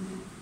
Mm-hmm.